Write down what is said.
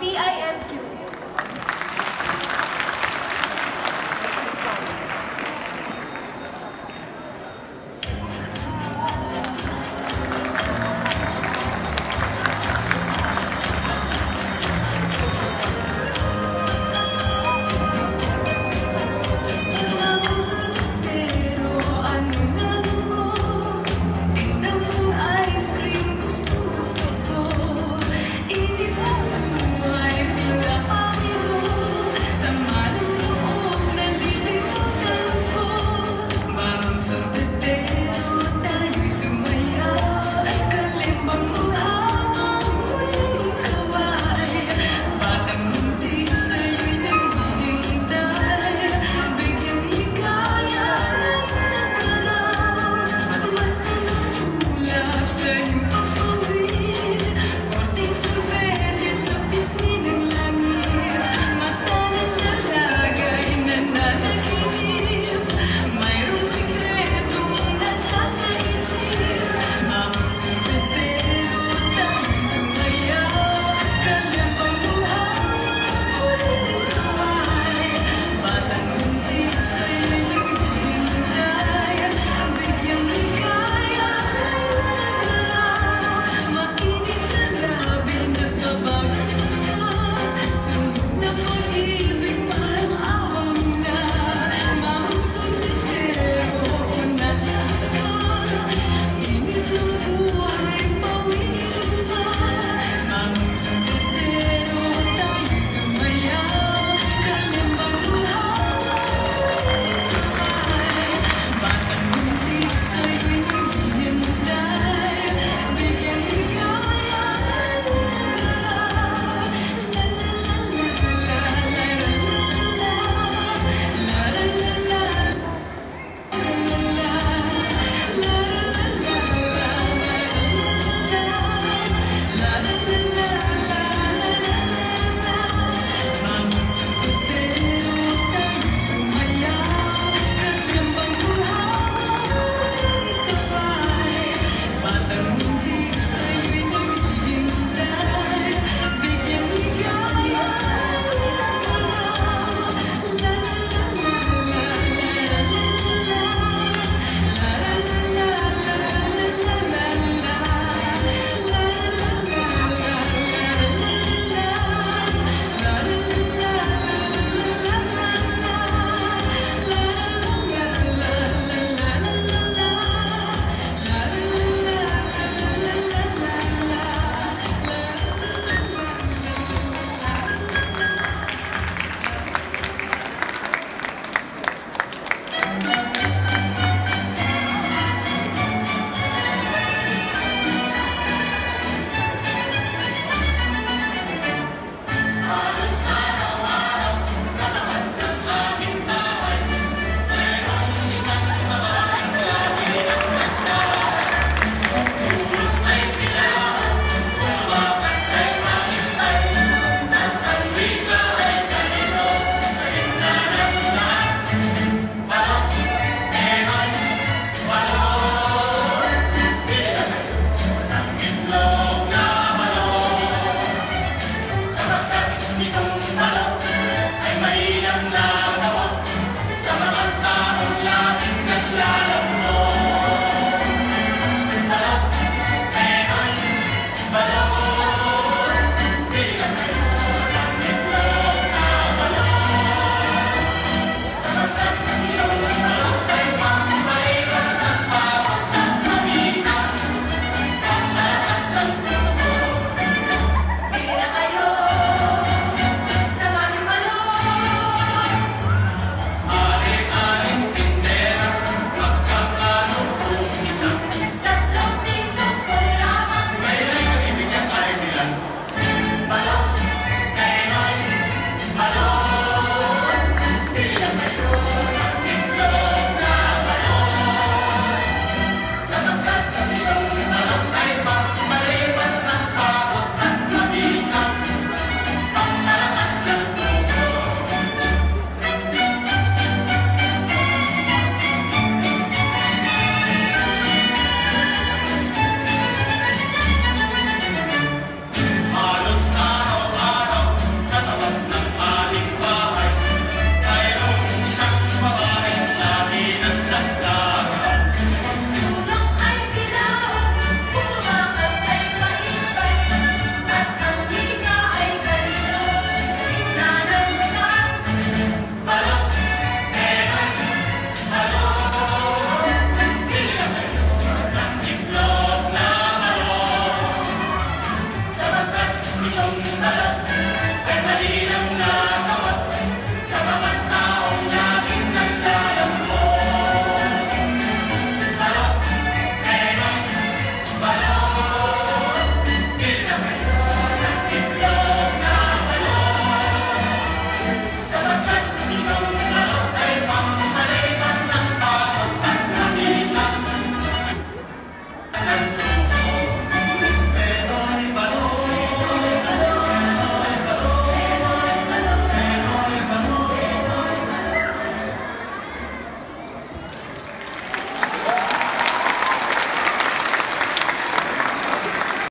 BIA be